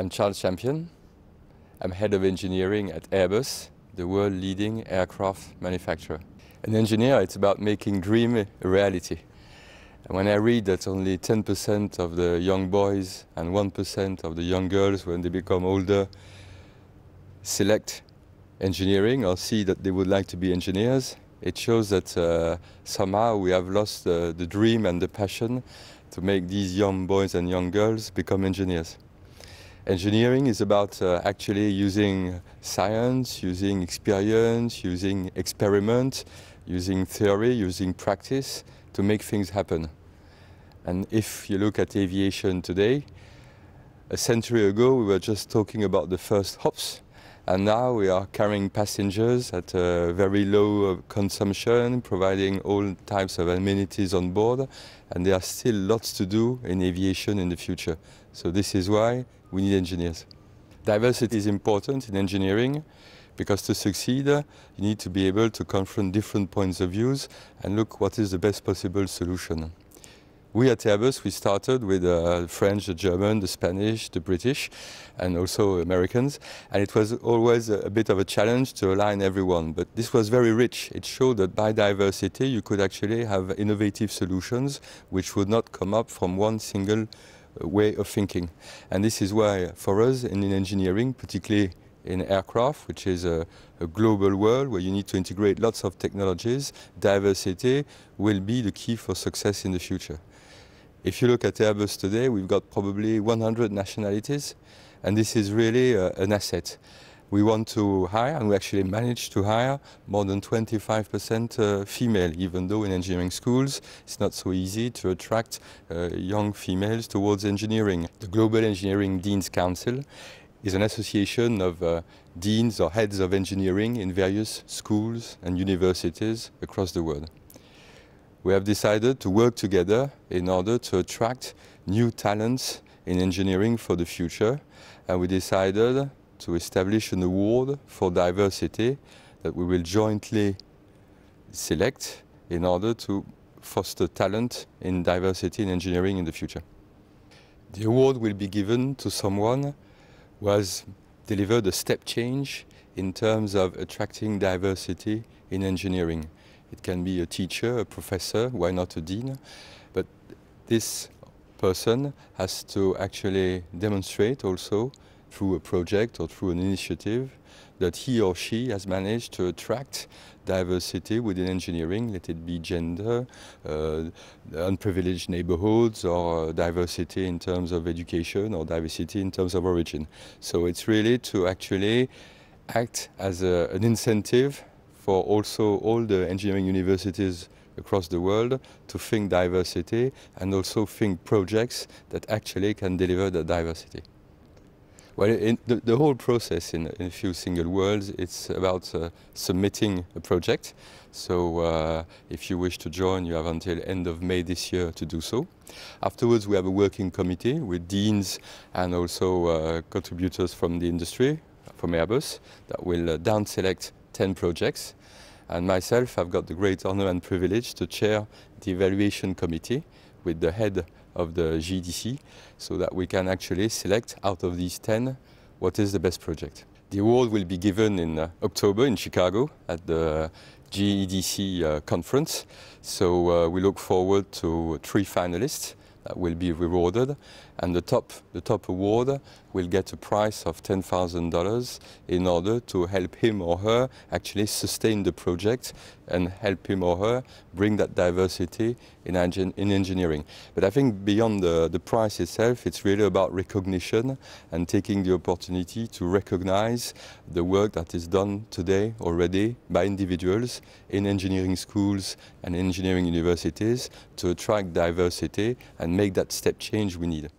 I'm Charles Champion. I'm head of engineering at Airbus, the world leading aircraft manufacturer. An engineer, it's about making dream a reality. And when I read that only 10% of the young boys and 1% of the young girls, when they become older, select engineering or see that they would like to be engineers, it shows that uh, somehow we have lost uh, the dream and the passion to make these young boys and young girls become engineers. Engineering is about uh, actually using science, using experience, using experiment, using theory, using practice to make things happen. And if you look at aviation today, a century ago we were just talking about the first hops and now we are carrying passengers at a very low uh, consumption, providing all types of amenities on board, and there are still lots to do in aviation in the future. So this is why we need engineers. Diversity is important in engineering because to succeed you need to be able to confront different points of views and look what is the best possible solution. We at Airbus, we started with uh, French, the German, the Spanish, the British, and also Americans. And it was always a, a, bit of a challenge to align everyone. But this was very rich. It showed that by diversity, you could actually have innovative solutions which would not come up from one single uh, way of thinking. And this is why, for us, in engineering, particularly in aircraft, which is a, a, global world where you need to integrate lots of technologies, diversity will be the key for success in the future. If you look at Airbus today, we've got probably 100 nationalities, and this is really uh, an asset. We want to hire, and we actually managed to hire more than 25% uh, female, even though in engineering schools it's not so easy to attract uh, young females towards engineering. The Global Engineering Deans Council is an association of uh, deans or heads of engineering in various schools and universities across the world we have decided to work together in order to attract new talents in engineering for the future. And we decided to establish an award for diversity that we will jointly select in order to foster talent in diversity in engineering in the future. The award will be given to someone who has delivered a step change in terms of attracting diversity in engineering. It can be a teacher, a professor, why not a dean? But this person has to actually demonstrate also through a project or through an initiative that he or she has managed to attract diversity within engineering, let it be gender, uh, unprivileged neighborhoods, or diversity in terms of education, or diversity in terms of origin. So it's really to actually act as a, an incentive for also all the engineering universities across the world to think diversity and also think projects that actually can deliver the diversity. Well, the, the, whole process in, in, a few single words, it's about uh, submitting a project. So uh, if you wish to join, you have until end of May this year to do so. Afterwards, we have a working committee with deans and also uh, contributors from the industry, from Airbus, that will uh, down select 10 projects. And myself, I've got the great honor and privilege to chair the evaluation committee with the head of the GDC so that we can actually select out of these 10 what is the best project. The award will be given in uh, October in Chicago at the GEDC uh, conference. So uh, we look forward to three finalists that will be rewarded. And the top, the top award will get a price of $10,000 in order to help him or her actually sustain the project and help him or her bring that diversity in, in engineering. But I think beyond the, the price itself, it's really about recognition and taking the opportunity to recognize the work that is done today already by individuals in engineering schools and engineering universities to attract diversity and make that step change we need.